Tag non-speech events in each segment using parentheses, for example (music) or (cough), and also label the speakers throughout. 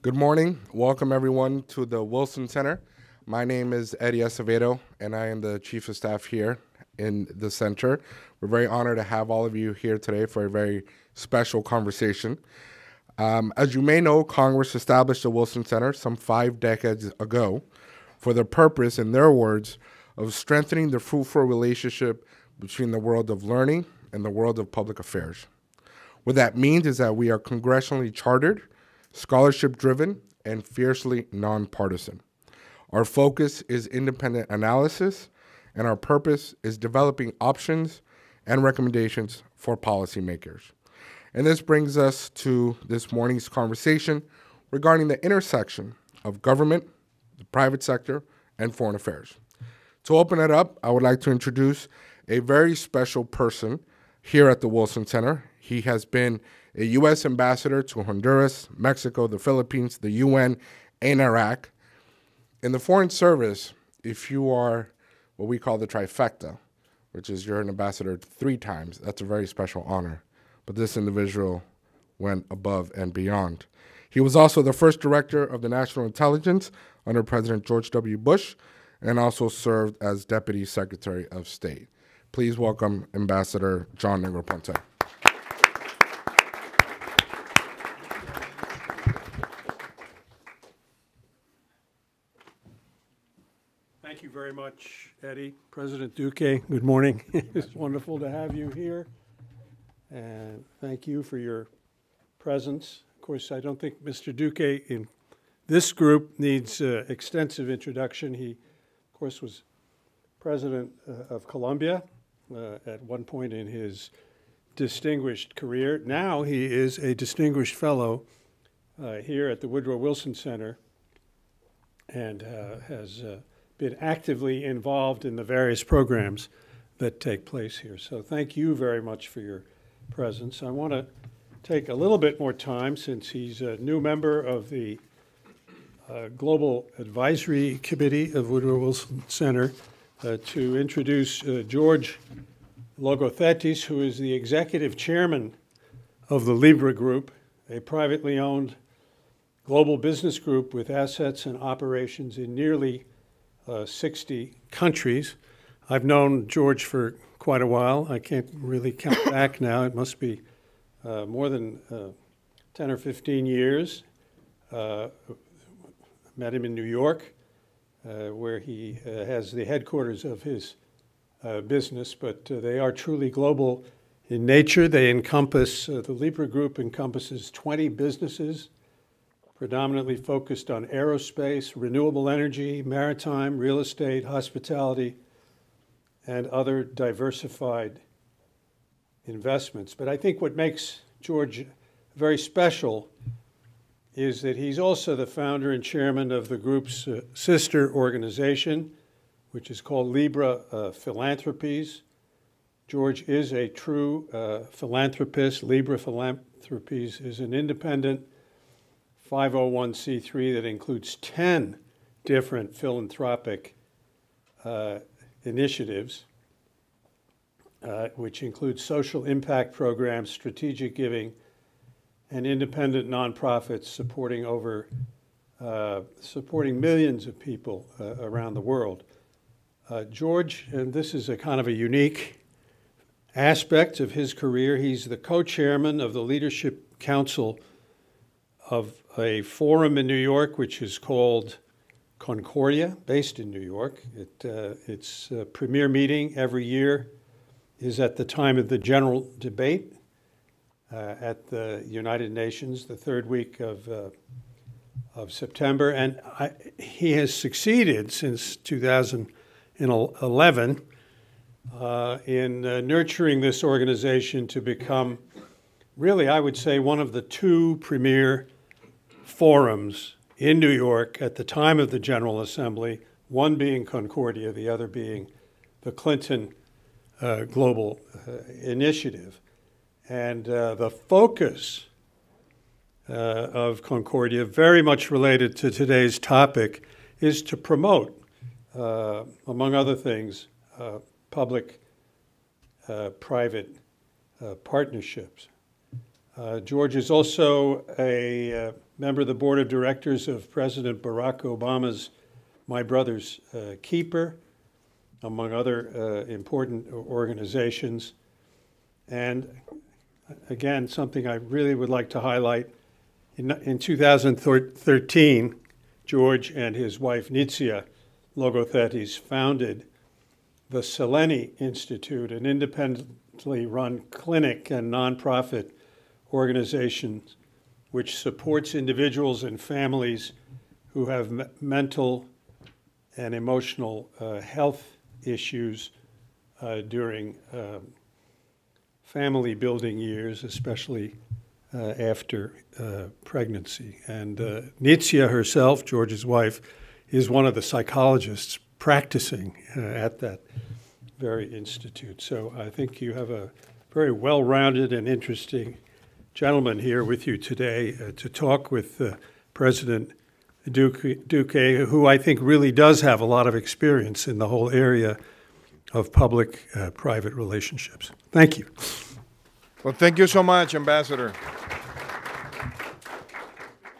Speaker 1: Good morning. Welcome, everyone, to the Wilson Center. My name is Eddie Acevedo, and I am the Chief of Staff here in the center. We're very honored to have all of you here today for a very special conversation. Um, as you may know, Congress established the Wilson Center some five decades ago for the purpose, in their words, of strengthening the fruitful relationship between the world of learning and the world of public affairs. What that means is that we are congressionally chartered, scholarship driven, and fiercely nonpartisan. Our focus is independent analysis, and our purpose is developing options and recommendations for policymakers. And this brings us to this morning's conversation regarding the intersection of government, the private sector, and foreign affairs. To open it up, I would like to introduce a very special person here at the Wilson Center. He has been a U.S. ambassador to Honduras, Mexico, the Philippines, the UN, and Iraq. In the Foreign Service, if you are what we call the trifecta, which is you're an ambassador three times, that's a very special honor. But this individual went above and beyond. He was also the first director of the National Intelligence under President George W. Bush and also served as Deputy Secretary of State. Please welcome Ambassador John Negroponte.
Speaker 2: Thank you very much, Eddie. President Duque, good morning. (laughs) it's wonderful to have you here. And thank you for your presence. Of course, I don't think Mr. Duque in this group needs uh, extensive introduction. He, of course, was president uh, of Colombia uh, at one point in his distinguished career. Now he is a distinguished fellow uh, here at the Woodrow Wilson Center and uh, has uh, been actively involved in the various programs that take place here. So thank you very much for your presence. I want to take a little bit more time since he's a new member of the uh, Global Advisory Committee of Woodrow Wilson Center uh, to introduce uh, George Logothetis, who is the executive chairman of the Libra Group, a privately owned global business group with assets and operations in nearly uh, 60 countries. I've known George for quite a while. I can't really count (coughs) back now. It must be uh, more than uh, 10 or 15 years. Uh, met him in New York, uh, where he uh, has the headquarters of his business, but they are truly global in nature. They encompass, the Libra Group encompasses 20 businesses predominantly focused on aerospace, renewable energy, maritime, real estate, hospitality, and other diversified investments. But I think what makes George very special is that he's also the founder and chairman of the group's uh, sister organization, which is called Libra uh, Philanthropies. George is a true uh, philanthropist. Libra Philanthropies is an independent 501c3 that includes 10 different philanthropic uh, initiatives, uh, which include social impact programs, strategic giving, and independent nonprofits supporting over uh, supporting millions of people uh, around the world. Uh, George, and this is a kind of a unique aspect of his career, he's the co-chairman of the Leadership Council of a forum in New York, which is called Concordia, based in New York. It, uh, its uh, premier meeting every year is at the time of the general debate uh, at the United Nations, the third week of, uh, of September. And I, he has succeeded since 2011 uh, in uh, nurturing this organization to become, really, I would say, one of the two premier forums in New York at the time of the General Assembly, one being Concordia, the other being the Clinton uh, Global uh, Initiative. And uh, the focus uh, of Concordia, very much related to today's topic, is to promote, uh, among other things, uh, public private partnerships. Uh, George is also a uh, member of the board of directors of President Barack Obama's My Brother's uh, Keeper, among other uh, important organizations. And uh, again, something I really would like to highlight in, in 2013, George and his wife Nitzia Logothetis founded the Seleni Institute, an independently run clinic and nonprofit organization which supports individuals and families who have me- mental and emotional uh, health issues uh, during um, family building years, especially uh, after uh, pregnancy. And uh, herself, George's wife, is one of the psychologists practicing uh, at that very institute. So I think you have a very well rounded and interesting gentleman here with you today uh, to talk with uh, President Duque, Duque, who I think really does have a lot of experience in the whole area of public uh, private relationships. Thank you.
Speaker 3: Well, thank you so much, Ambassador.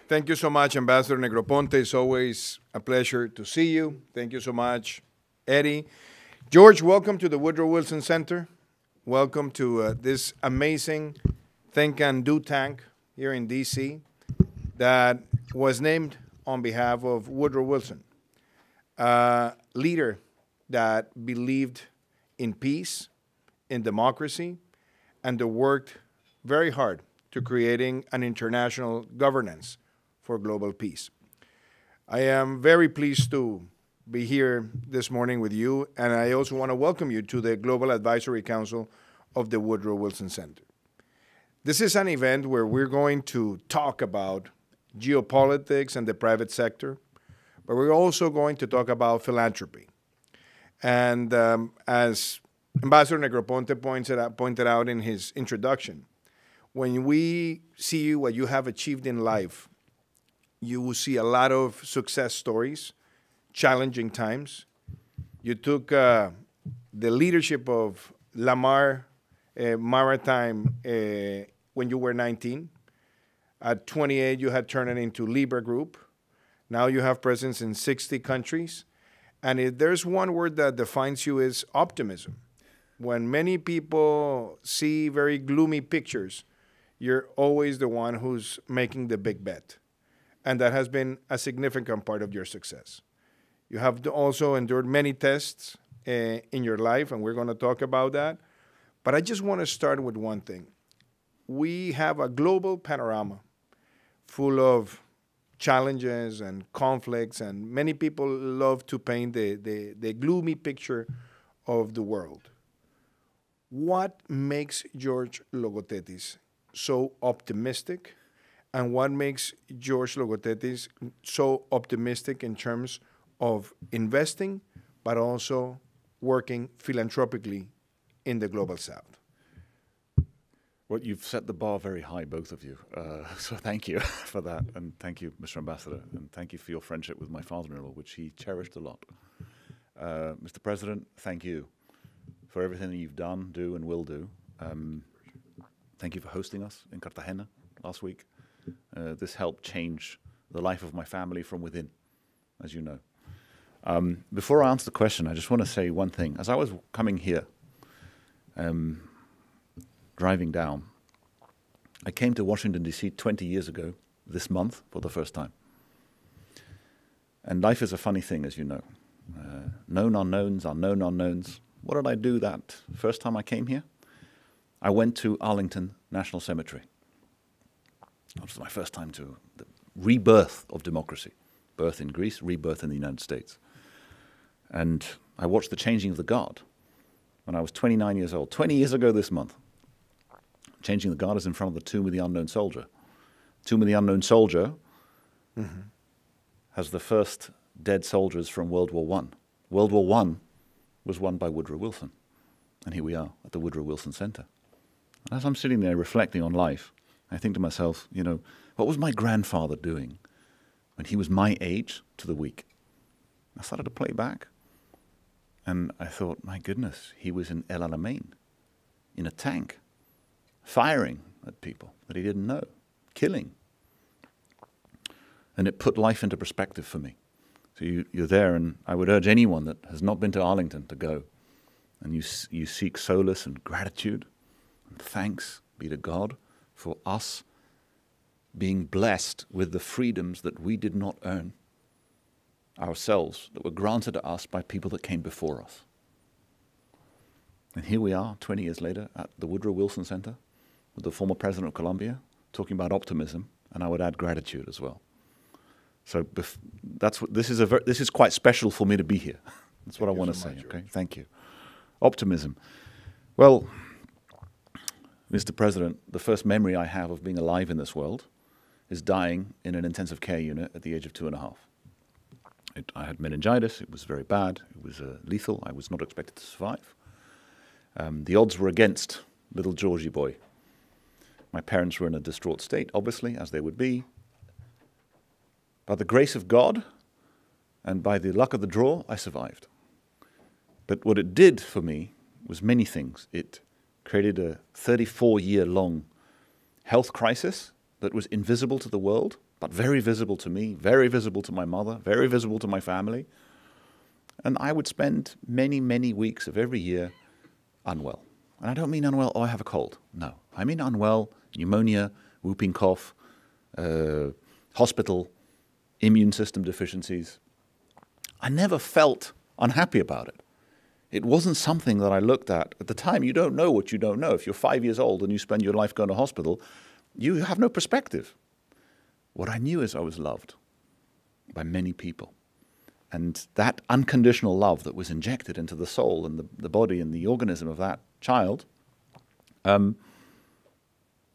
Speaker 3: Thank you so much, Ambassador Negroponte. It's always a pleasure to see you. Thank you so much, Eddie. George, welcome to the Woodrow Wilson Center. Welcome to uh, this amazing Think and Do tank here in DC that was named on behalf of Woodrow Wilson, a leader that believed in peace, in democracy, and that worked very hard to creating an international governance for global peace. I am very pleased to be here this morning with you, and I also want to welcome you to the Global Advisory Council of the Woodrow Wilson Center. This is an event where we're going to talk about geopolitics and the private sector, but we're also going to talk about philanthropy. And um, as Ambassador Negroponte pointed out, pointed out in his introduction, when we see what you have achieved in life, you will see a lot of success stories, challenging times. You took uh, the leadership of Lomar uh, Maritime uh, when you were 19. At 28, you had turned it into Libra Group. Now you have presence in 60 countries. And if there's one word that defines you is optimism. When many people see very gloomy pictures, you're always the one who's making the big bet. And that has been a significant part of your success. You have also endured many tests uh, in your life, and we're going to talk about that. But I just want to start with one thing. We have a global panorama full of challenges and conflicts, and many people love to paint the, the, the gloomy picture of the world. What makes George Logothetis so optimistic, and what makes George Logothetis so optimistic in terms of investing, but also working philanthropically in the global south.
Speaker 4: Well, you've set the bar very high, both of you. Uh, (laughs) so thank you (laughs) for that. And thank you, Mr. Ambassador. And thank you for your friendship with my father in law, which he cherished a lot. Uh, Mr. President, thank you for everything that you've done, do, and will do. Um, thank you for hosting us in Cartagena last week. Uh, this helped change the life of my family from within, as you know. Um, before I answer the question, I just want to say one thing. As I was coming here, um, driving down, I came to Washington, D.C. 20 years ago, this month, for the first time. And life is a funny thing, as you know. Uh, known unknowns are known unknowns. What did I do that first time I came here? I went to Arlington National Cemetery. That was my first time to the rebirth of democracy. Birth in Greece, rebirth in the United States. And I watched the changing of the guard when I was 29 years old, 20 years ago this month. Changing the guard is in front of the tomb of the unknown soldier. Tomb of the unknown soldier mm-hmm. has the first dead soldiers from World War One. World War One was won by Woodrow Wilson, and here we are at the Woodrow Wilson Center. And as I'm sitting there reflecting on life, I think to myself, you know, what was my grandfather doing when he was my age to the week? I started to play back. And I thought, my goodness, he was in El Alamein, in a tank, firing at people that he didn't know, killing. And it put life into perspective for me. So you, you're there, and I would urge anyone that has not been to Arlington to go. And you, you seek solace and gratitude and thanks be to God for us being blessed with the freedoms that we did not earn ourselves, that were granted to us by people that came before us. And here we are, 20 years later, at the Woodrow Wilson Center with the former president of Colombia, talking about optimism, and I would add gratitude as well. So bef- that's what, this is a ver- this is quite special for me to be here. (laughs) that's what
Speaker 3: Thank
Speaker 4: I want to
Speaker 3: so
Speaker 4: say.
Speaker 3: much,
Speaker 4: Okay, thank you. Optimism. Well, Mr. President, the first memory I have of being alive in this world is dying in an intensive care unit at the age of two and a half. It, I had meningitis. It was very bad. It was uh, lethal. I was not expected to survive. Um, the odds were against little Georgie boy. My parents were in a distraught state, obviously, as they would be. By the grace of God and by the luck of the draw, I survived. But what it did for me was many things. It created a 34 year long health crisis that was invisible to the world, but very visible to me, very visible to my mother, very visible to my family. And I would spend many, many weeks of every year unwell. And I don't mean unwell, oh, I have a cold. No. I mean unwell, pneumonia, whooping cough, uh, hospital, immune system deficiencies. I never felt unhappy about it. It wasn't something that I looked at. At the time, you don't know what you don't know. If you're five years old and you spend your life going to hospital, you have no perspective. What I knew is I was loved by many people. And that unconditional love that was injected into the soul and the, the body and the organism of that child, um,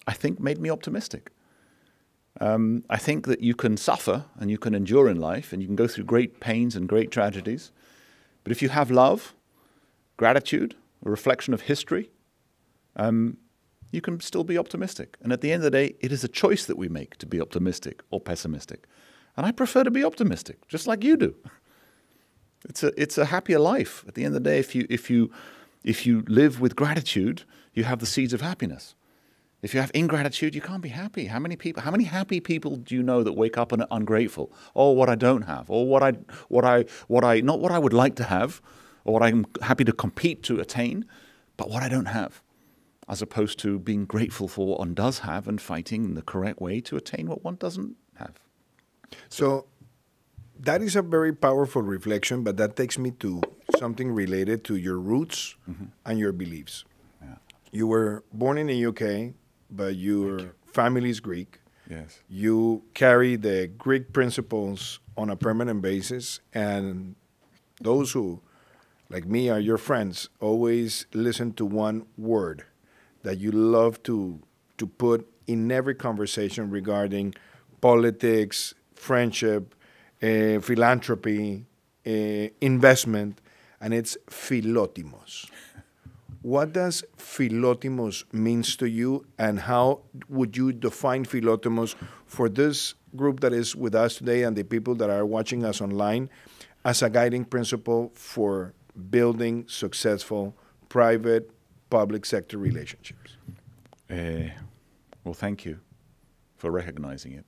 Speaker 4: I think made me optimistic. Um, I think that you can suffer and you can endure in life and you can go through great pains and great tragedies. But if you have love, gratitude, a reflection of history, um, you can still be optimistic. And at the end of the day, it is a choice that we make to be optimistic or pessimistic. And I prefer to be optimistic, just like you do. (laughs) It's a, it's a happier life. At the end of the day, if you, if, you, if you live with gratitude, you have the seeds of happiness. If you have ingratitude, you can't be happy. How many people? How many happy people do you know that wake up and are ungrateful? Oh, what I don't have, or what I, what I, what I, not what I would like to have, or what I'm happy to compete to attain, but what I don't have, as opposed to being grateful for what one does have and fighting in the correct way to attain what one doesn't have.
Speaker 3: So that is a very powerful reflection, but that takes me to something related to your roots mm-hmm. and your beliefs.
Speaker 4: Yeah.
Speaker 3: You were born in the UK, but your family is Greek.
Speaker 4: Yes.
Speaker 3: You carry the Greek principles on a permanent basis, and those who, like me, are your friends, always listen to one word that you love to to put in every conversation regarding politics, friendship, uh, philanthropy, uh, investment, and it's philotimos. What does philotimos means to you, and how would you define philotimos for this group that is with us today and the people that are watching us online as a guiding principle for building successful private public sector relationships?
Speaker 4: Uh, well, thank you for recognizing it.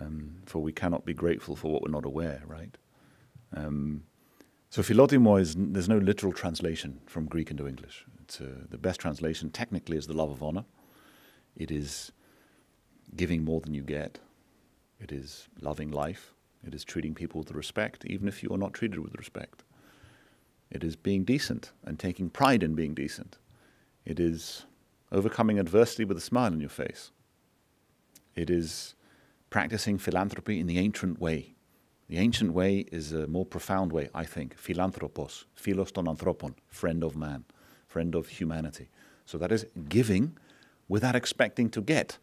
Speaker 4: Um, for we cannot be grateful for what we're not aware, right? Um, so philotimo is there's no literal translation from Greek into English. The best translation technically is the love of honor. It is giving more than you get. It is loving life. It is treating people with respect, even if you are not treated with respect. It is being decent and taking pride in being decent. It is overcoming adversity with a smile on your face. It is practicing philanthropy in the ancient way. The ancient way is a more profound way, I think. Philanthropos, philos ton anthropon, friend of man, friend of humanity. So that is giving without expecting to get.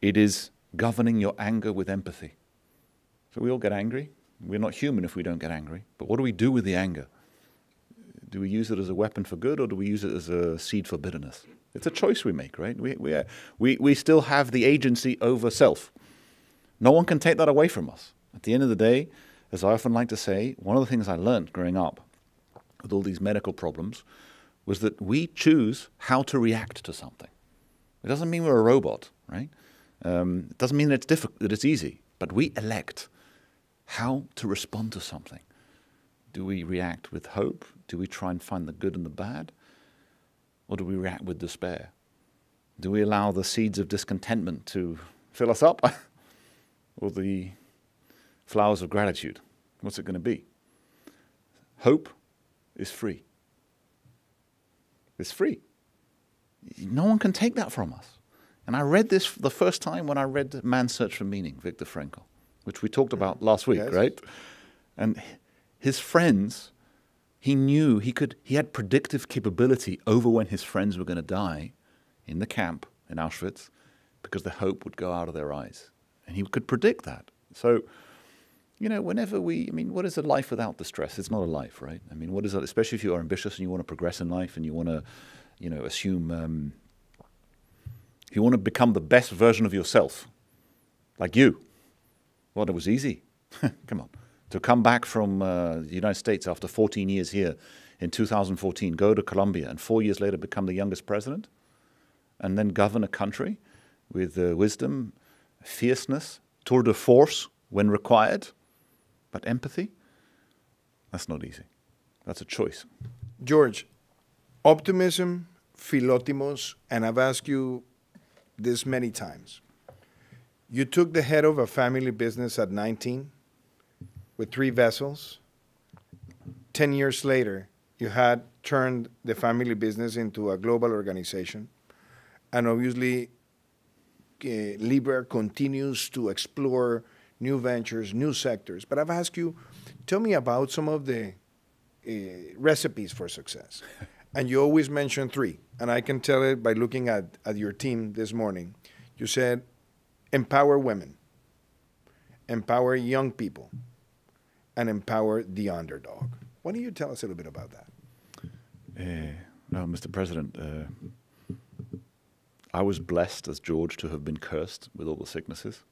Speaker 4: It is governing your anger with empathy. So we all get angry. We're not human if we don't get angry. But what do we do with the anger? Do we use it as a weapon for good or do we use it as a seed for bitterness? It's a choice we make, right? We, we, are, we, we still have the agency over self. No one can take that away from us. At the end of the day, as I often like to say, one of the things I learned growing up with all these medical problems was that we choose how to react to something. It doesn't mean we're a robot, right? Um, it doesn't mean that it's difficult, that it's easy, but we elect how to respond to something. Do we react with hope? Do we try and find the good and the bad? Or do we react with despair? Do we allow the seeds of discontentment to fill us up? (laughs) or the flowers of gratitude? What's it going to be? Hope is free. It's free. No one can take that from us. And I read this the first time when I read Man's Search for Meaning, Viktor Frankl, which we talked about last week,
Speaker 3: Yes.
Speaker 4: right? And his friends, he knew he could he had predictive capability over when his friends were going to die in the camp in Auschwitz because the hope would go out of their eyes. And he could predict that. So, you know, whenever we, I mean, what is a life without the stress? It's not a life, right? I mean, what is that? especially if you are ambitious and you want to progress in life and you want to, you know, assume, um, you want to become the best version of yourself, like you, well, it was easy. (laughs) Come on. To come back from uh, the United States after 14 years here in 2014, go to Colombia, and four years later become the youngest president, and then govern a country with uh, wisdom, fierceness, tour de force when required, but empathy, that's not easy. That's a choice.
Speaker 3: George, optimism, philotimos, and I've asked you this many times. You took the head of a family business at 19 with three vessels. 10 years later, you had turned the family business into a global organization. And obviously, uh, Libra continues to explore new ventures, new sectors. But I've asked you, tell me about some of the uh, recipes for success. (laughs) and you always mention three. And I can tell it by looking at, at your team this morning. You said empower women, empower young people, and empower the underdog. Why don't you tell us a little bit about that?
Speaker 4: Uh, no, Mr. President, uh, I was blessed as George to have been cursed with all the sicknesses.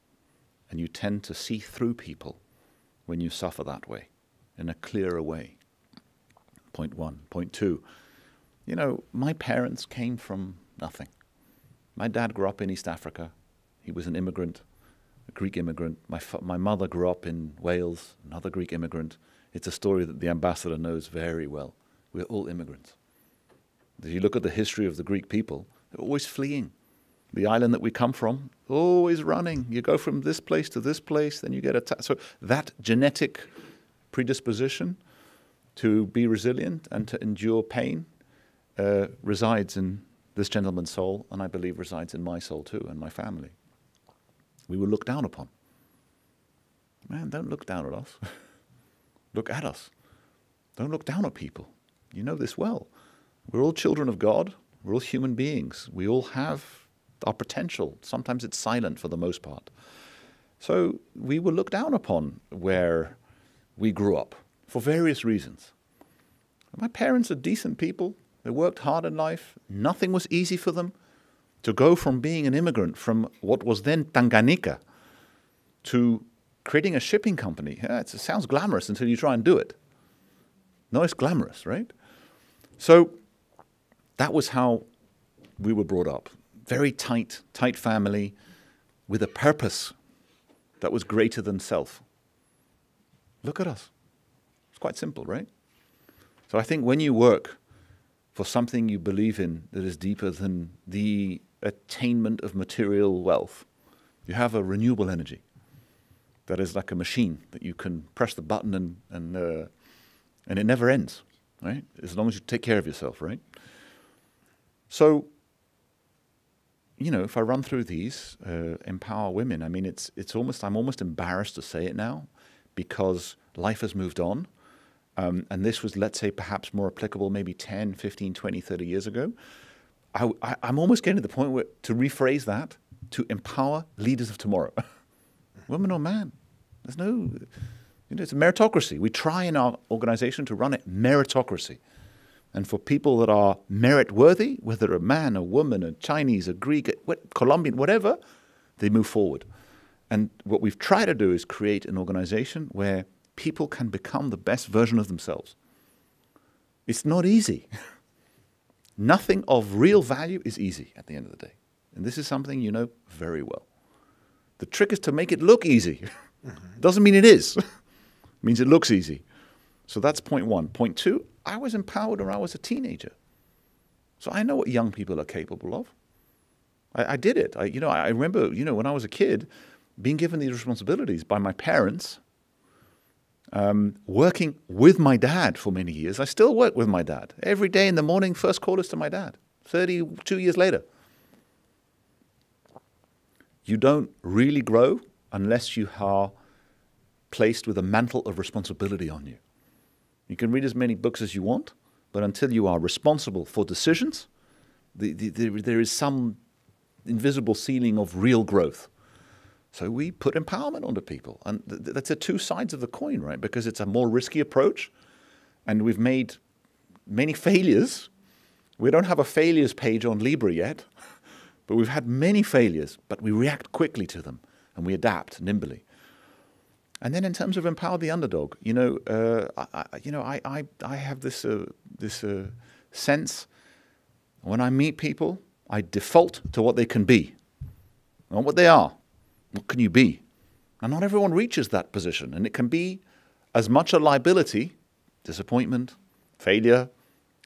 Speaker 4: And you tend to see through people when you suffer that way, in a clearer way. Point one. Point two, you know, my parents came from nothing. My dad grew up in East Africa. He was an immigrant, a Greek immigrant. My, my mother grew up in Wales, another Greek immigrant. It's a story that the ambassador knows very well. We're all immigrants. If you look at the history of the Greek people, they're always fleeing. The island that we come from, always running. You go from this place to this place, then you get attacked. So that genetic predisposition to be resilient and to endure pain uh, resides in this gentleman's soul, and I believe resides in my soul too, and my family. We were looked down upon. Man, don't look down at us. (laughs) look at us. Don't look down at people. You know this well. We're all children of God. We're all human beings. We all have our potential. Sometimes it's silent for the most part. So we were looked down upon where we grew up for various reasons. My parents are decent people. They worked hard in life. Nothing was easy for them. To go from being an immigrant from what was then Tanganyika to creating a shipping company, yeah, it sounds glamorous until you try and do it. No, it's glamorous, right? So that was how we were brought up. Very tight, tight family with a purpose that was greater than self. Look at us. It's quite simple, right? So I think when you work for something you believe in that is deeper than the attainment of material wealth, you have a renewable energy that is like a machine that you can press the button and, and, uh, and it never ends, right? As long as you take care of yourself, right? So, you know, if I run through these, uh, empower women, I mean, it's, it's almost, I'm almost embarrassed to say it now because life has moved on. Um, and this was, let's say, perhaps more applicable maybe 10, 15, 20, 30 years ago. I, I, I'm almost getting to the point where to rephrase that to empower leaders of tomorrow, (laughs) woman or man. There's no, you know, it's a meritocracy. We try in our organization to run it meritocracy. And for people that are merit worthy, whether a man, a woman, a Chinese, a Greek, a what- Colombian, whatever, they move forward. And what we've tried to do is create an organization where people can become the best version of themselves. It's not easy. (laughs) Nothing of real value is easy at the end of the day. And this is something you know very well. The trick is to make it look easy. (laughs) Mm-hmm. Doesn't mean it is. (laughs) it means it looks easy. So that's point one. Point two, I was empowered when I was a teenager. So I know what young people are capable of. I, I did it. I, you know, I remember, you know, when I was a kid, being given these responsibilities by my parents, um, working with my dad for many years. I still work with my dad. Every day in the morning, first call is to my dad, 32 years later. You don't really grow unless you are placed with a mantle of responsibility on you. You can read as many books as you want, but until you are responsible for decisions, the, the, the, there is some invisible ceiling of real growth. So we put empowerment onto people. And th- that's the two sides of the coin, right? Because it's a more risky approach, and we've made many failures. We don't have a failures page on Libra yet, (laughs) but we've had many failures, but we react quickly to them and we adapt nimbly. And then in terms of empower the underdog, you know, uh, I, you know, I, I, I have this, uh, this uh, sense when I meet people, I default to what they can be, not what they are. What can you be? And not everyone reaches that position. And it can be as much a liability, disappointment, failure,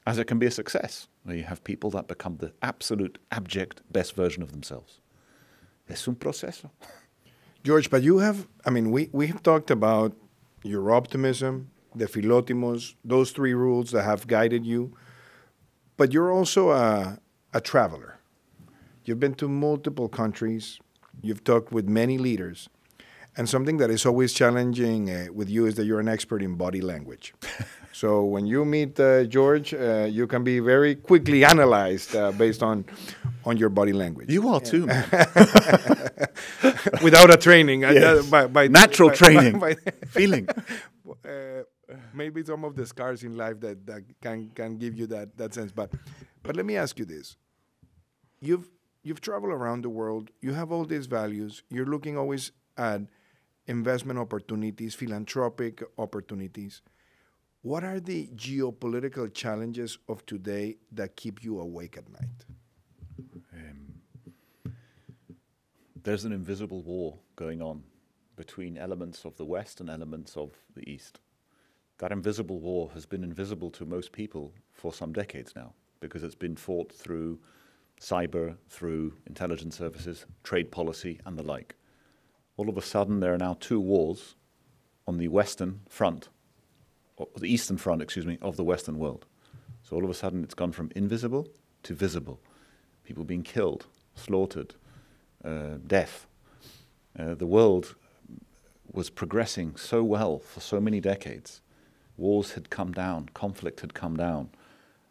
Speaker 4: as it can be a success, where you have people that become the absolute abject best version of themselves. Es un proceso. (laughs)
Speaker 3: George, but you have, I mean, we, we have talked about your optimism, the philotimos, those three rules that have guided you, but you're also a, a traveler. You've been to multiple countries, You've talked with many leaders. And something that is always challenging uh, with you is that you're an expert in body language. (laughs) so when you meet uh, George, uh, you can be very quickly analyzed uh, based on on your body language.
Speaker 4: You are too, man. (laughs) (laughs)
Speaker 3: Without a training,
Speaker 4: yes. by, by, natural by, (laughs) training, by, feeling. (laughs)
Speaker 3: Uh, maybe some of the scars in life that, that can can give you that that sense. But but let me ask you this: You've you've traveled around the world, you have all these values, you're looking always at investment opportunities, philanthropic opportunities. What are the geopolitical challenges of today that keep you awake at night? Um,
Speaker 4: there's an invisible war going on between elements of the West and elements of the East. That invisible war has been invisible to most people for some decades now because it's been fought through cyber, through intelligence services, trade policy, and the like. All of a sudden, there are now two wars on the western front, or the eastern front, excuse me, of the Western world. So all of a sudden, it's gone from invisible to visible. People being killed, slaughtered, uh, death. Uh, the world was progressing so well for so many decades. Wars had come down, conflict had come down,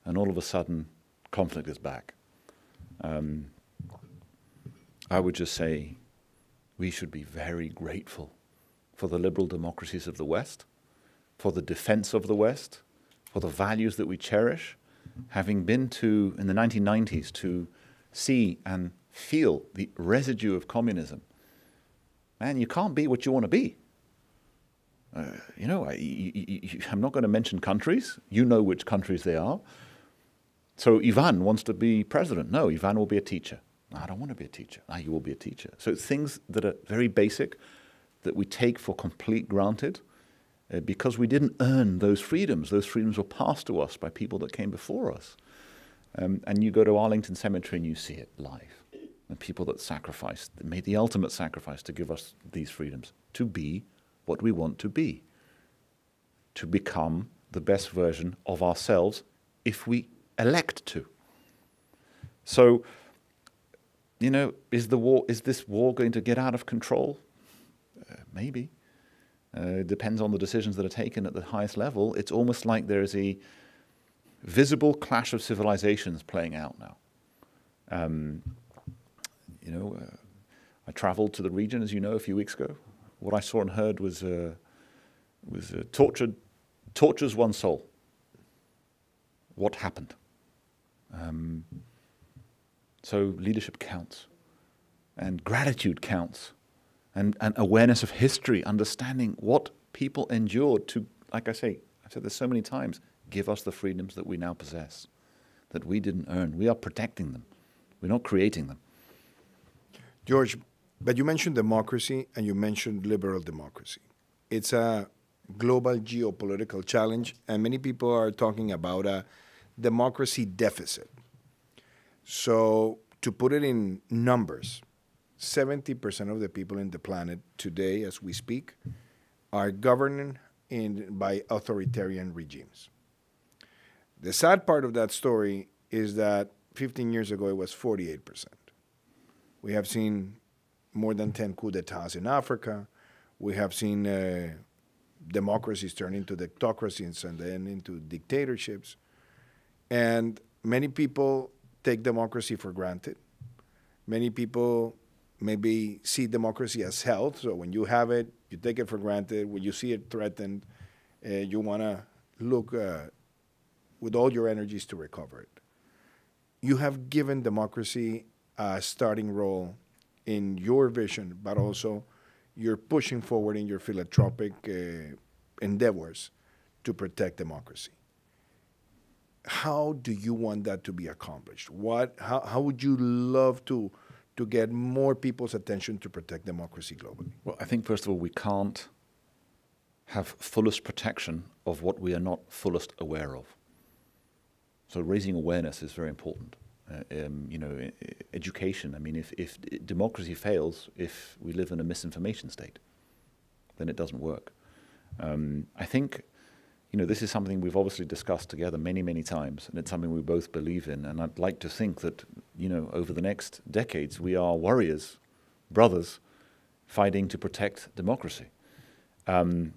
Speaker 4: and all of a sudden, conflict is back. Um, I would just say we should be very grateful for the liberal democracies of the West, for the defense of the West, for the values that we cherish. Having been to, in the 1990s, to see and feel the residue of communism, man, you can't be what you want to be. Uh, you know, I, am not going to mention countries. You know which countries they are. So Ivan wants to be president. No, Ivan will be a teacher. No, I don't want to be a teacher. No, you will be a teacher. So things that are very basic that we take for complete granted uh, because we didn't earn those freedoms. Those freedoms were passed to us by people that came before us. Um, and you go to Arlington Cemetery and you see it live. And people that sacrificed, made the ultimate sacrifice to give us these freedoms, to be what we want to be, to become the best version of ourselves if we elect to. So, you know, is the war is this war going to get out of control? Uh, maybe. Uh, it depends on the decisions that are taken at the highest level. It's almost like there is a visible clash of civilizations playing out now. Um, you know, uh, I traveled to the region, as you know, a few weeks ago. What I saw and heard was uh, was uh, tortured, tortures one soul. What happened? Um, so leadership counts, and gratitude counts, and, and awareness of history, understanding what people endured to, like I say, I've said this so many times, give us the freedoms that we now possess, that we didn't earn. We are protecting them. We're not creating them.
Speaker 3: George, but you mentioned democracy and you mentioned liberal democracy. It's a global geopolitical challenge, and many people are talking about a democracy deficit. So, to put it in numbers, 70% of the people in the planet today, as we speak, are governed in, by authoritarian regimes. The sad part of that story is that 15 years ago it was 48%. We have seen more than 10 coups d'etats in Africa. We have seen uh, democracies turn into dictocracies and then into dictatorships. And many people take democracy for granted. Many people maybe see democracy as health. So when you have it, you take it for granted. When you see it threatened, uh, you want to look uh, with all your energies to recover it. You have given democracy a starting role in your vision, but also you're pushing forward in your philanthropic uh, endeavors to protect democracy. How do you want that to be accomplished? What, how, how would you love to, to get more people's attention to protect democracy globally?
Speaker 4: Well, I think, first of all, we can't have fullest protection of what we are not fullest aware of. So raising awareness is very important. Uh, um, you know, education. I mean, if, if democracy fails, if we live in a misinformation state, then it doesn't work. Um, I think, you know, this is something we've obviously discussed together many, many times, and it's something we both believe in. And I'd like to think that, you know, over the next decades, we are warriors, brothers, fighting to protect democracy. Um,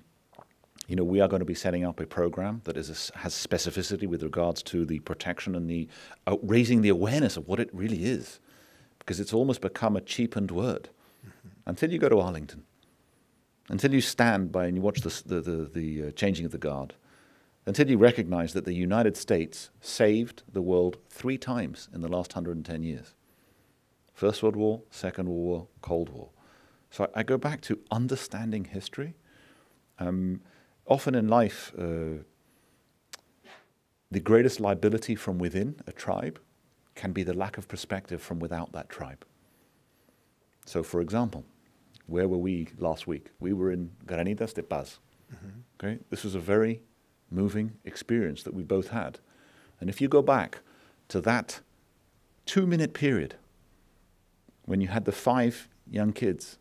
Speaker 4: you know, we are going to be setting up a program that is a, has specificity with regards to the protection and the uh, raising the awareness of what it really is, because it's almost become a cheapened word. Mm-hmm. Until you go to Arlington, until you stand by and you watch the the the, the uh, changing of the guard, until you recognize that the United States saved the world three times in the last 110 years: First World War, Second World War, Cold War. So I, I go back to understanding history. Um, often in life, uh, the greatest liability from within a tribe can be the lack of perspective from without that tribe. So, for example, where were we last week? We were in Granitos de Paz. Mm-hmm. Okay, this was a very moving experience that we both had. And if you go back to that two minute period when you had the five young kids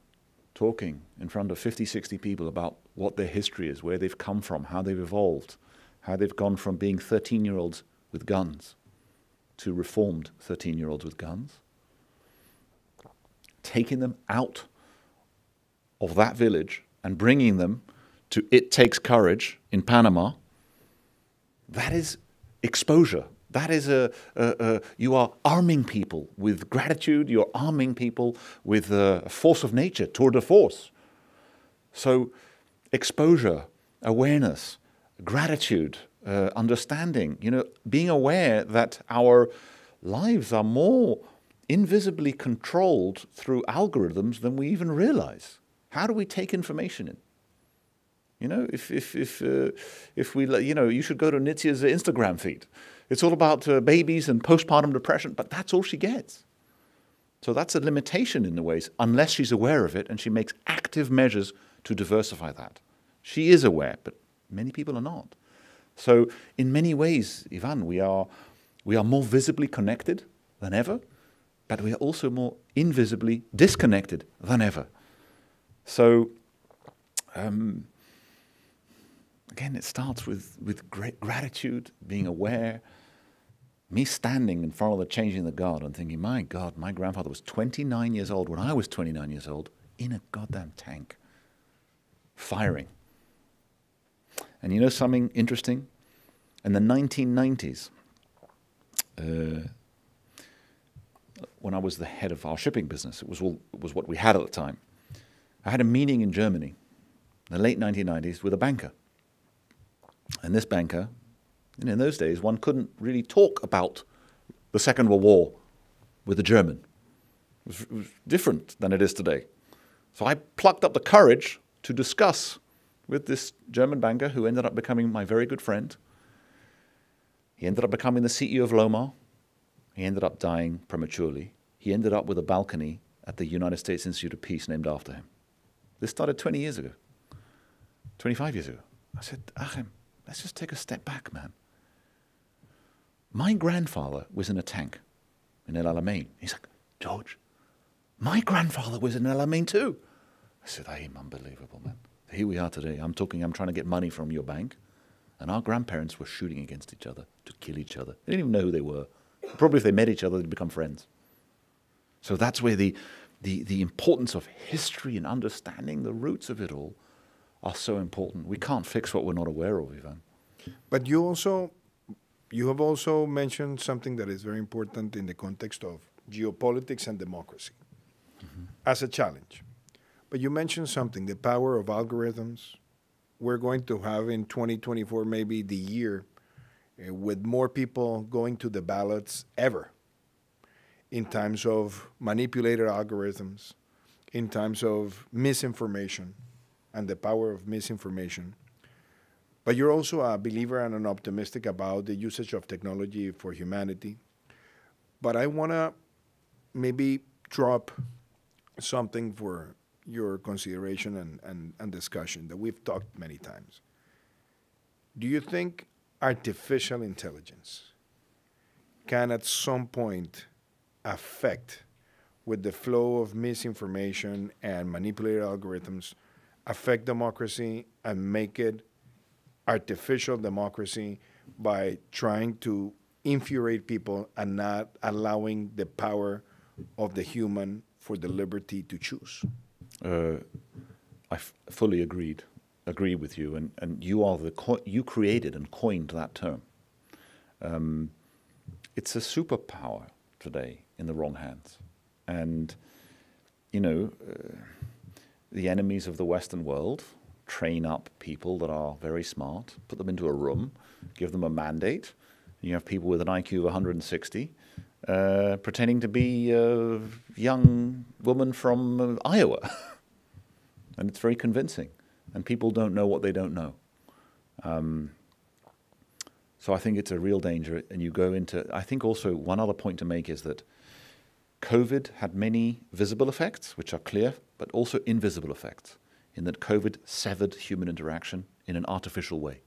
Speaker 4: talking in front of 50, 60 people about what their history is, where they've come from, how they've evolved, how they've gone from being 13 year olds with guns to reformed 13 year olds with guns, taking them out of that village and bringing them to It Takes Courage in Panama, that is exposure. That is a, a, a, you are arming people with gratitude. You're arming people with a force of nature, tour de force. So exposure, awareness, gratitude, uh, understanding, you know, being aware that our lives are more invisibly controlled through algorithms than we even realize. How do we take information in? You know, if, if, if, uh, if we, you know, you should go to Nitzia's Instagram feed. It's all about uh, babies and postpartum depression, but that's all she gets. So that's a limitation in the ways, unless she's aware of it and she makes active measures to diversify that. She is aware, but many people are not. So, in many ways, Ivan, we are, we are more visibly connected than ever, but we are also more invisibly disconnected than ever. So, um, again, it starts with, with great gratitude, being aware. Me standing in front of the changing the guard and thinking, my God, my grandfather was 29 years old when I was 29 years old in a goddamn tank, firing. And you know something interesting? In the 1990s, uh, when I was the head of our shipping business, it was, all, it was what we had at the time. I had a meeting in Germany in the late 1990s with a banker. And this banker, and in those days, one couldn't really talk about the Second World War with a German. It was, it was different than it is today. So I plucked up the courage to discuss with this German banker who ended up becoming my very good friend. He ended up becoming the CEO of Lomar. He ended up dying prematurely. He ended up with a balcony at the United States Institute of Peace named after him. This started 20 years ago, 25 years ago. I said, Achim, let's just take a step back, man. My grandfather was in a tank in El Alamein. He's like, George, my grandfather was in El Alamein too. I said, I am unbelievable, man. Here we are today. I'm talking, I'm trying to get money from your bank. And our grandparents were shooting against each other to kill each other. They didn't even know who they were. Probably if they met each other, they'd become friends. So that's where the, the, the importance of history and understanding the roots of it all are so important. We can't fix what we're not aware of, Ivan.
Speaker 3: But you also, you have also mentioned something that is very important in the context of geopolitics and democracy mm-hmm. as a challenge. But you mentioned something, the power of algorithms. We're going to have in 2024 maybe the year uh, with more people going to the ballots ever in times of manipulated algorithms, in times of misinformation and the power of misinformation. But you're also a believer and an optimistic about the usage of technology for humanity. But I want to maybe drop something for your consideration and, and, and discussion that we've talked many times. Do you think artificial intelligence can at some point affect with the flow of misinformation and manipulated algorithms affect democracy and make it artificial democracy by trying to infuriate people and not allowing the power of the human for the liberty to choose.
Speaker 4: Uh, I fully agreed, agree with you, and, and you are the you created and coined that term. Um, it's a superpower today in the wrong hands, and you know uh, the enemies of the Western world train up people that are very smart, put them into a room, give them a mandate. You have people with an IQ of 160 uh, pretending to be a young woman from uh, Iowa. (laughs) and it's very convincing. And people don't know what they don't know. Um, so I think it's a real danger. And you go into, I think also one other point to make is that COVID had many visible effects, which are clear, but also invisible effects, in that COVID severed human interaction in an artificial way.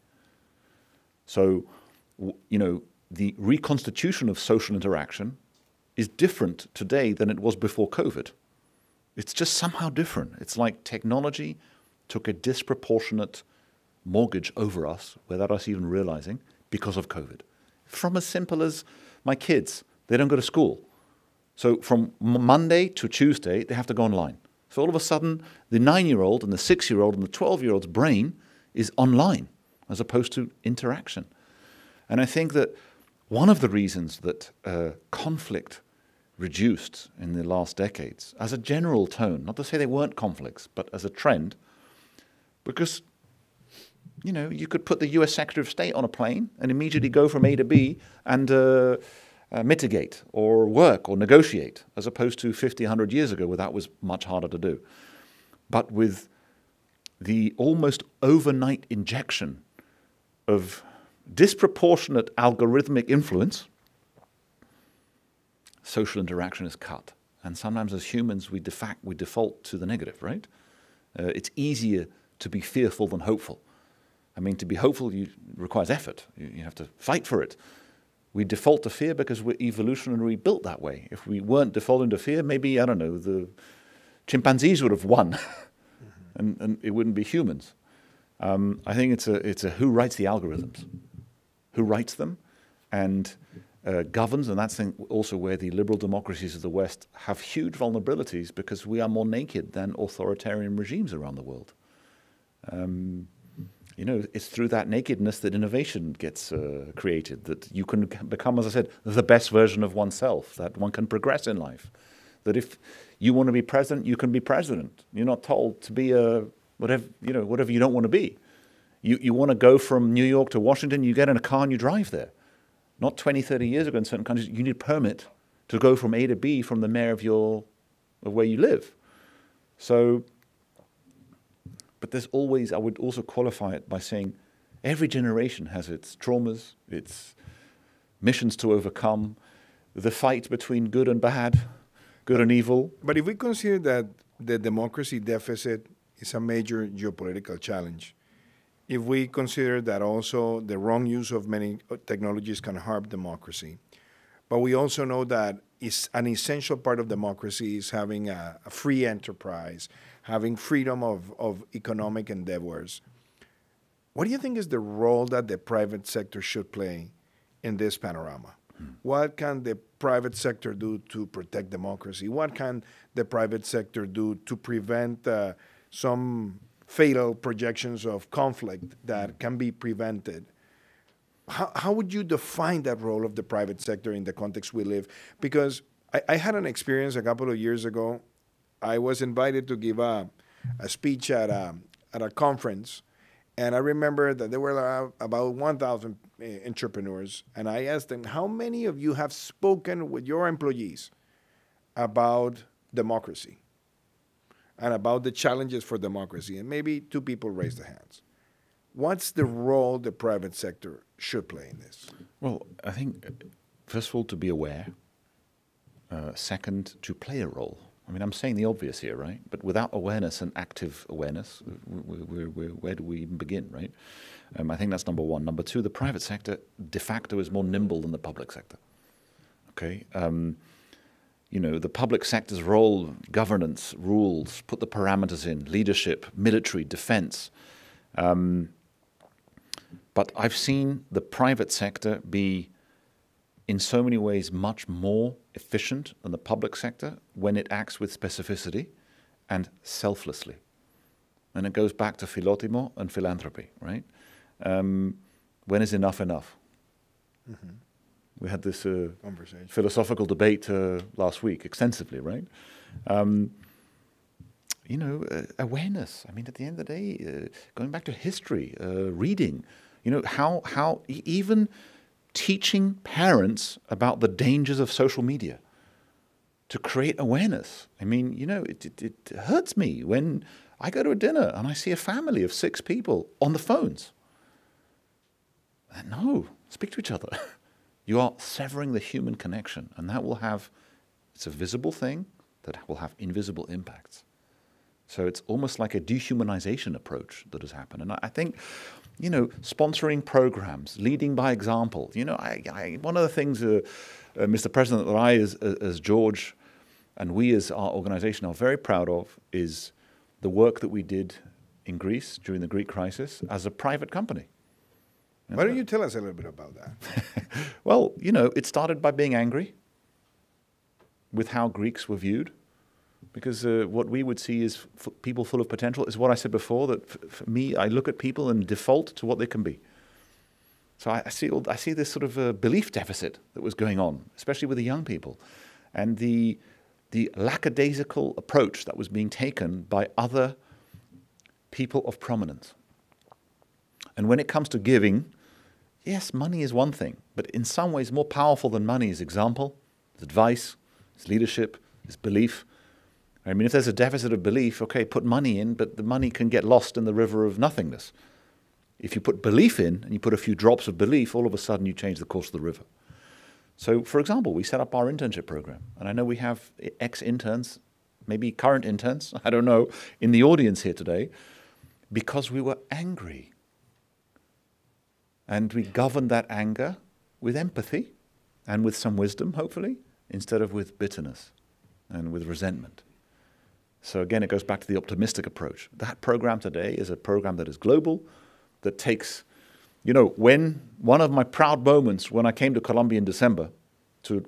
Speaker 4: So, you know, the reconstitution of social interaction is different today than it was before COVID. It's just somehow different. It's like technology took a disproportionate mortgage over us without us even realizing because of COVID. From as simple as my kids, they don't go to school. So from Monday to Tuesday, they have to go online. So all of a sudden, the nine year old and the six year old and the 12 year old's brain is online as opposed to interaction. And I think that one of the reasons that uh, conflict reduced in the last decades, as a general tone, not to say they weren't conflicts, but as a trend, because you know you could put the U.S. Secretary of State on a plane and immediately go from A to B and uh, uh, mitigate or work or negotiate, as opposed to 50, 100 years ago, where that was much harder to do. But with the almost overnight injection of disproportionate algorithmic influence, social interaction is cut. And sometimes as humans, we, defact, we default to the negative, right? Uh, it's easier to be fearful than hopeful. I mean, to be hopeful you, requires effort. You, you have to fight for it. We default to fear because we're evolutionarily built that way. If we weren't defaulting to fear, maybe, I don't know, the chimpanzees would have won mm-hmm. (laughs) and, and it wouldn't be humans. Um, I think it's a, it's a who writes the algorithms who writes them and uh, governs, and that's also where the liberal democracies of the West have huge vulnerabilities because we are more naked than authoritarian regimes around the world. Um, you know, it's through that nakedness that innovation gets uh, created, that you can become, as I said, the best version of oneself, that one can progress in life. That if you want to be president, you can be president. You're not told to be a whatever, you know, whatever you don't want to be. You, you want to go from New York to Washington, you get in a car and you drive there. Not 20, 30 years ago in certain countries, you need a permit to go from A to B from the mayor of your of where you live. So, but there's always, I would also qualify it by saying every generation has its traumas, its missions to overcome, the fight between good and bad, good and evil.
Speaker 3: But if we consider that the democracy deficit is a major geopolitical challenge, if we consider that also the wrong use of many uh, technologies can harm democracy, but we also know that an essential part of democracy is having a, a free enterprise, having freedom of, of economic endeavors. What do you think is the role that the private sector should play in this panorama? What can the private sector do to protect democracy? What can the private sector do to prevent uh, some fatal projections of conflict that can be prevented? How, how would you define that role of the private sector in the context we live? Because I, I had an experience a couple of years ago. I was invited to give a, a speech at a, at a conference, and I remember that there were about 1,000 eh, entrepreneurs, and I asked them, How many of you have spoken with your employees about democracy and about the challenges for democracy? And maybe two people raised their hands. What's the role the private sector should play in this?
Speaker 4: Well, I think, uh, first of all, to be aware. Uh, second, to play a role. I mean, I'm saying the obvious here, right? But without awareness and active awareness, where do we even begin, right? Um, I think that's number one. Number two, the private sector de facto is more nimble than the public sector. Okay? Um, you know, the public sector's role, governance, rules, put the parameters in, leadership, military, defense. Um, but I've seen the private sector be, in so many ways, much more efficient than the public sector when it acts with specificity and selflessly. And it goes back to philotimo and philanthropy, right? Um, when is enough enough? Mm-hmm. We had this uh, philosophical debate uh, last week extensively, right? Um, you know, uh, awareness. I mean, at the end of the day, uh, going back to history, uh, reading, you know, how, how even teaching parents about the dangers of social media to create awareness. I mean, you know, it, it, it, hurts me when I go to a dinner and I see a family of six people on the phones. No, speak to each other. (laughs) you are severing the human connection, and that will have, it's a visible thing that will have invisible impacts. So it's almost like a dehumanization approach that has happened. And I think you know, sponsoring programs, leading by example. You know, I, I, one of the things, uh, uh, Mr. President, that I, as, as George, and we as our organization are very proud of is the work that we did in Greece during the Greek crisis as a private company.
Speaker 3: Why don't you tell us a little bit about that? (laughs)
Speaker 4: well, you know, it started by being angry with how Greeks were viewed because uh, what we would see is people full of potential is what I said before that for me I look at people and default to what they can be. So I, I see I see this sort of uh, belief deficit that was going on, especially with the young people, and the the lackadaisical approach that was being taken by other people of prominence. And when it comes to giving, yes, money is one thing, but in some ways more powerful than money is example, is advice, is leadership, is belief. I mean, if there's a deficit of belief, okay, put money in, but the money can get lost in the river of nothingness. If you put belief in and you put a few drops of belief, all of a sudden you change the course of the river. So, for example, we set up our internship program, and I know we have ex interns, maybe current interns, (laughs) I don't know, in the audience here today, because we were angry. And we govern that anger with empathy and with some wisdom, hopefully, instead of with bitterness and with resentment. So again, it goes back to the optimistic approach. That program today is a program that is global, that takes, you know, when one of my proud moments when I came to Colombia in December to,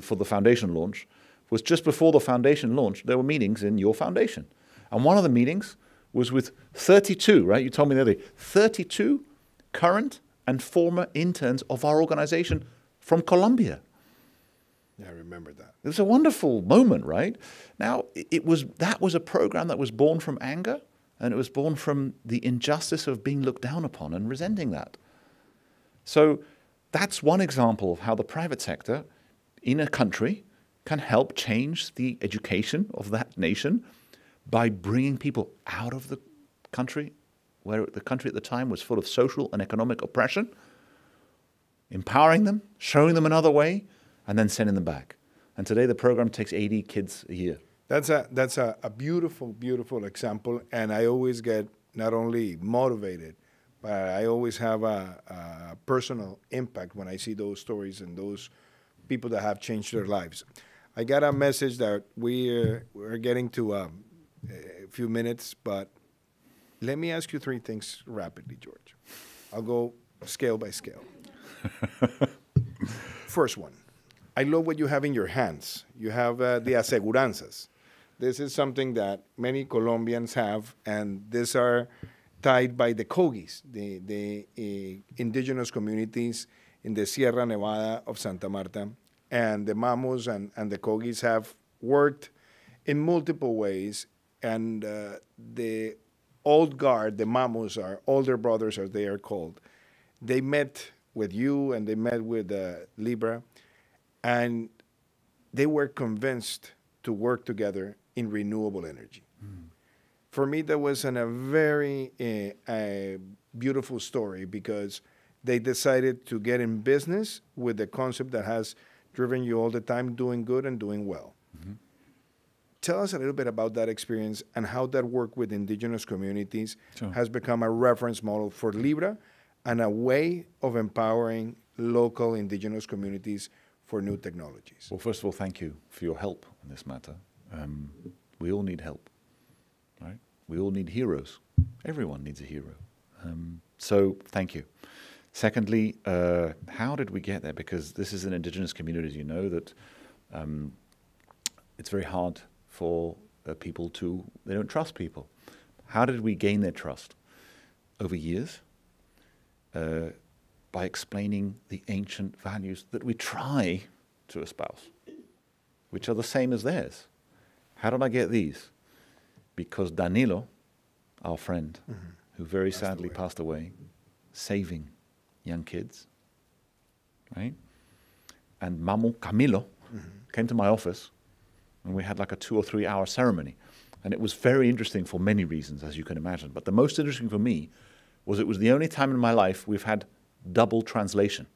Speaker 4: for the foundation launch was just before the foundation launch, there were meetings in your foundation. And one of the meetings was with 32, right? You told me the other day, 32 current and former interns of our organization from Colombia.
Speaker 3: Yeah, I remember that.
Speaker 4: It was a wonderful moment, right? Now, it was that was a program that was born from anger, and it was born from the injustice of being looked down upon and resenting that. So that's one example of how the private sector in a country can help change the education of that nation by bringing people out of the country, where the country at the time was full of social and economic oppression, empowering them, showing them another way, and then sending them back. And today the program takes 80 kids a year.
Speaker 3: That's a that's a, a beautiful, beautiful example, and I always get not only motivated, but I always have a, a personal impact when I see those stories and those people that have changed their lives. I got a message that we uh, we're getting to um, a few minutes, but let me ask you three things rapidly, George. I'll go scale by scale. (laughs) First one, I love what you have in your hands. You have uh, the aseguranzas. This is something that many Colombians have, and these are tied by the Kogis, the, the uh, indigenous communities in the Sierra Nevada of Santa Marta. And the Mamos and, and the Kogis have worked in multiple ways, and uh, the old guard, the Mamos are older brothers, as they are called. They met with you and they met with uh, Libra, and they were convinced to work together in renewable energy. Mm. For me, that was an, a very uh, beautiful story because they decided to get in business with the concept that has driven you all the time, doing good and doing well. Mm-hmm. Tell us a little bit about that experience and how that work with indigenous communities sure. has become a reference model for Libra and a way of empowering local indigenous communities for new technologies.
Speaker 4: Well, first of all, thank you for your help in this matter. Um, we all need help, right? We all need heroes. Everyone needs a hero. Um, so thank you. Secondly, uh, how did we get there? Because this is an indigenous community, you know, that um, it's very hard for uh, people to, they don't trust people. How did we gain their trust? Over years, uh, by explaining the ancient values that we try to espouse, which are the same as theirs. How did I get these? Because Danilo, our friend, mm-hmm. who very passed sadly away. passed away, saving young kids, right? And Mamo Camilo mm-hmm. came to my office and we had like a two or three hour ceremony. And it was very interesting for many reasons, as you can imagine. But the most interesting for me was it was the only time in my life we've had double translation.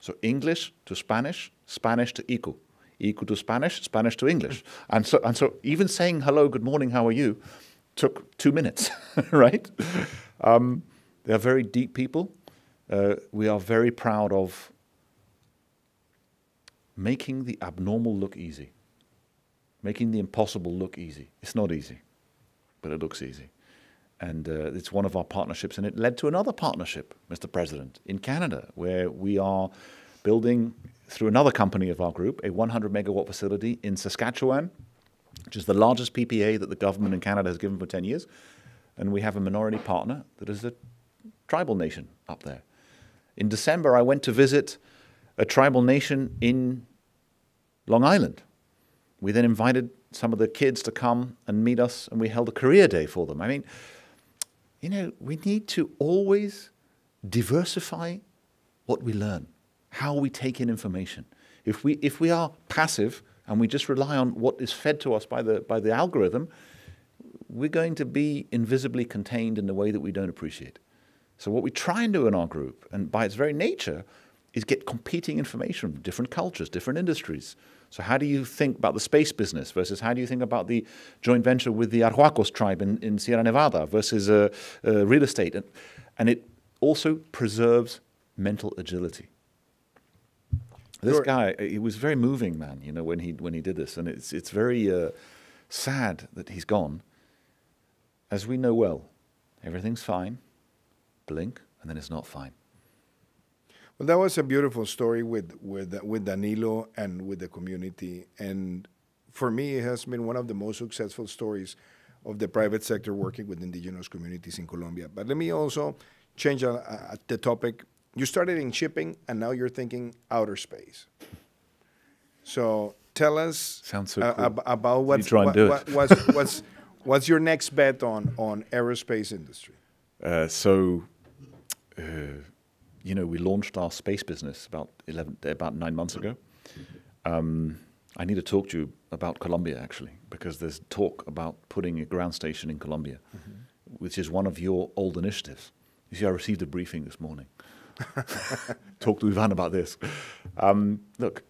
Speaker 4: So English to Spanish, Spanish to Iku equal to Spanish, Spanish to English. (laughs) And so, and so even saying hello, good morning, how are you, took two minutes, (laughs) right? Um, they are very deep people. Uh, we are very proud of making the abnormal look easy, making the impossible look easy. It's not easy, but it looks easy. And uh, it's one of our partnerships, and it led to another partnership, Mr. President, in Canada, where we are building through another company of our group a 100 megawatt facility in Saskatchewan, which is the largest PPA that the government in Canada has given for 10 years. And we have a minority partner that is a tribal nation up there. In December, I went to visit a tribal nation in Long Island. We then invited some of the kids to come and meet us, and we held a career day for them. I mean, you know, we need to always diversify what we learn how we take in information. If we, if we are passive and we just rely on what is fed to us by the, by the algorithm, we're going to be invisibly contained in the way that we don't appreciate. So, what we try and do in our group, and by its very nature, is get competing information from different cultures, different industries. So, how do you think about the space business versus how do you think about the joint venture with the Arhuacos tribe in, in Sierra Nevada versus uh, uh, real estate? And, and it also preserves mental agility. This guy, he was very moving, man. You know, when he when he did this, and it's it's very uh, sad that he's gone. As we know well, everything's fine. Blink, and then it's not fine.
Speaker 3: Well, that was a beautiful story with with with Danilo and with the community, and for me, it has been one of the most successful stories of the private sector working with indigenous communities in Colombia. But let me also change uh, uh, the topic you started in shipping and now you're thinking outer space. So tell us
Speaker 4: so uh,
Speaker 3: ab- about what's, what, what, what's, (laughs) what's, what's your next bet on, on aerospace industry?
Speaker 4: Uh, so, uh, you know, we launched our space business about 11, about nine months ago. Um, I need to talk to you about Colombia actually, because there's talk about putting a ground station in Colombia, mm-hmm. which is one of your old initiatives. You see, I received a briefing this morning. (laughs) Talk to Ivan about this. Um, look,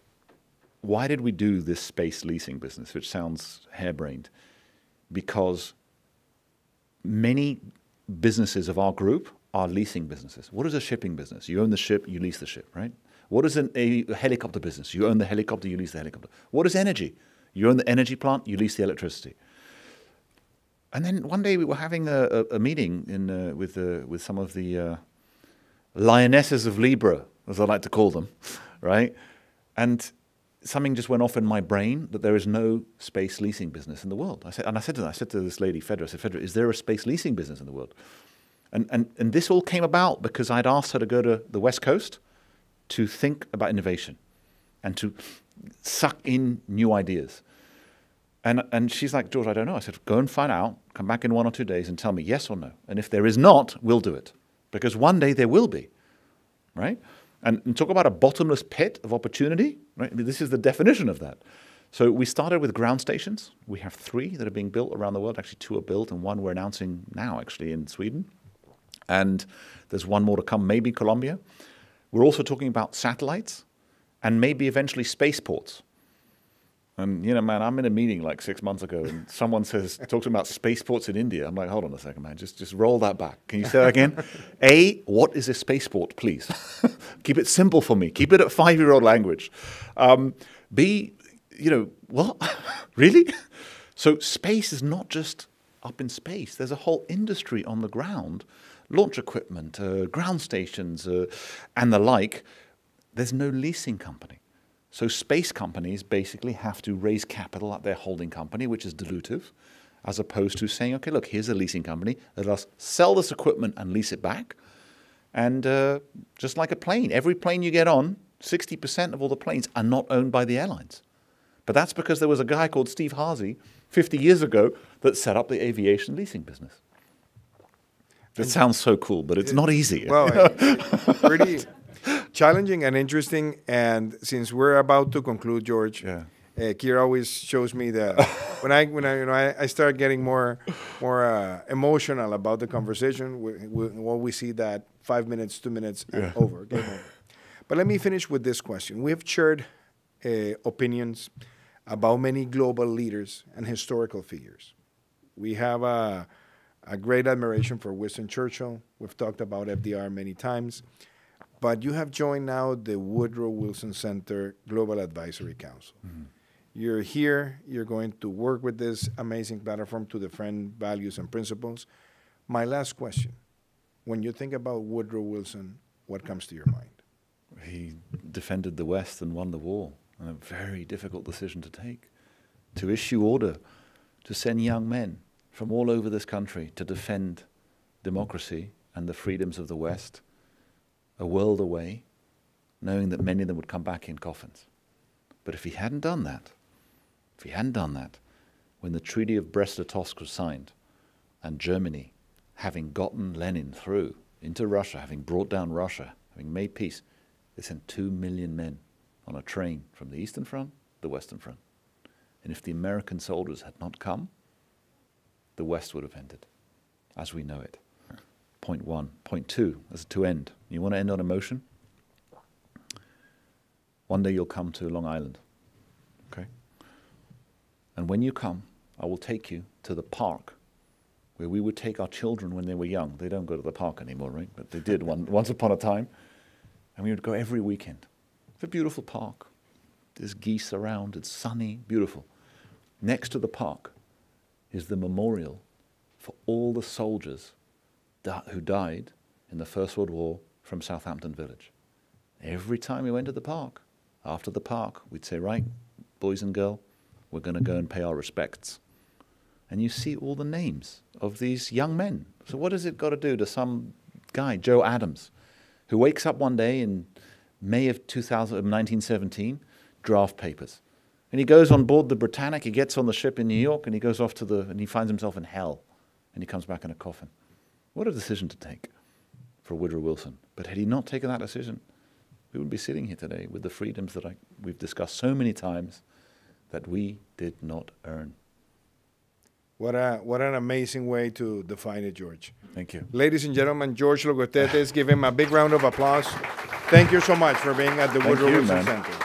Speaker 4: why did we do this space leasing business, which sounds harebrained? Because many businesses of our group are leasing businesses. What is a shipping business? You own the ship, you lease the ship, right? What is an, a helicopter business? You own the helicopter, you lease the helicopter. What is energy? You own the energy plant, you lease the electricity. And then one day we were having a, a, a meeting in, uh, with, uh, with some of the uh, lionesses of Libra, as I like to call them, (laughs) right? And something just went off in my brain that there is no space leasing business in the world. I said, and I said to them, I said to this lady, Fedra, I said, Fedra, is there a space leasing business in the world? And, and, and this all came about because I'd asked her to go to the West Coast to think about innovation and to suck in new ideas. And, and she's like, George, I don't know. I said, go and find out, come back in one or two days and tell me yes or no. And if there is not, we'll do it. Because one day there will be, right? And, and talk about a bottomless pit of opportunity, right? I mean, this is the definition of that. So we started with ground stations. We have three that are being built around the world. Actually, two are built, and one we're announcing now, actually, in Sweden. And there's one more to come, maybe Colombia. We're also talking about satellites and maybe eventually spaceports. And you know, man, I'm in a meeting like six months ago, and (laughs) someone says talks about spaceports in India. I'm like, hold on a second, man, just just roll that back. Can you say that again? (laughs) a, what is a spaceport, please? (laughs) Keep it simple for me. Keep it at five year old language. Um, B, you know, what? really? So space is not just up in space. There's a whole industry on the ground, launch equipment, uh, ground stations, uh, and the like. There's no leasing company. So space companies basically have to raise capital at their holding company, which is dilutive, as opposed to saying, okay, look, here's a leasing company. Let us sell this equipment and lease it back. And uh, just like a plane, every plane you get on, 60% of all the planes are not owned by the airlines. But that's because there was a guy called Steve Hazy 50 years ago that set up the aviation leasing business. That sounds so cool, but it's not easy.
Speaker 3: Well, pretty challenging and interesting. And since we're about to conclude, George,
Speaker 4: Yeah.
Speaker 3: uh, Kira always shows me that when I when I you know I, I start getting more more uh, emotional about the conversation, we, we, when we see that five minutes, two minutes, and over, game over. But let me finish with this question: We have shared uh, opinions about many global leaders and historical figures. We have a, a great admiration for Winston Churchill. We've talked about FDR many times. But you have joined now the Woodrow Wilson Center Global Advisory Council. Mm-hmm. You're here, you're going to work with this amazing platform to defend values and principles. My last question when you think about Woodrow Wilson, what comes to your mind?
Speaker 4: He defended the West and won the war, and a very difficult decision to take. To issue order to send young men from all over this country to defend democracy and the freedoms of the West, a world away, knowing that many of them would come back in coffins. But if he hadn't done that, if he hadn't done that, when the Treaty of Brest-Litovsk was signed, and Germany, having gotten Lenin through into Russia, having brought down Russia, having made peace, they sent two million men on a train from the Eastern Front, the Western Front. And if the American soldiers had not come, the West would have ended, as we know it. Point one. Point two, as to end. You want to end on emotion? One day you'll come to Long Island. Okay? And when you come, I will take you to the park where we would take our children when they were young. They don't go to the park anymore, right? But they did one, (laughs) once upon a time. And we would go every weekend. It's a beautiful park. There's geese around, it's sunny, beautiful. Next to the park is the memorial for all the soldiers who died in the First World War from Southampton Village. Every time we went to the park, after the park, we'd say, Right, boys and girl, we're going to go and pay our respects. And you see all the names of these young men. So, what has it got to do to some guy, Joe Adams, who wakes up one day in May of 2000, 1917, draft papers? And he goes on board the Britannic, he gets on the ship in New York, and he goes off to the, and he finds himself in hell, and he comes back in a coffin. What a decision to take for Woodrow Wilson. But had he not taken that decision, we wouldn't be sitting here today with the freedoms that I, we've discussed so many times that we did not earn.
Speaker 3: What, a, what an amazing way to define it, George.
Speaker 4: Thank you.
Speaker 3: Ladies and gentlemen, George Logothetis, give him a big round of applause. Thank you so much for being at the
Speaker 4: Thank
Speaker 3: Woodrow
Speaker 4: you,
Speaker 3: Wilson
Speaker 4: man.
Speaker 3: Center.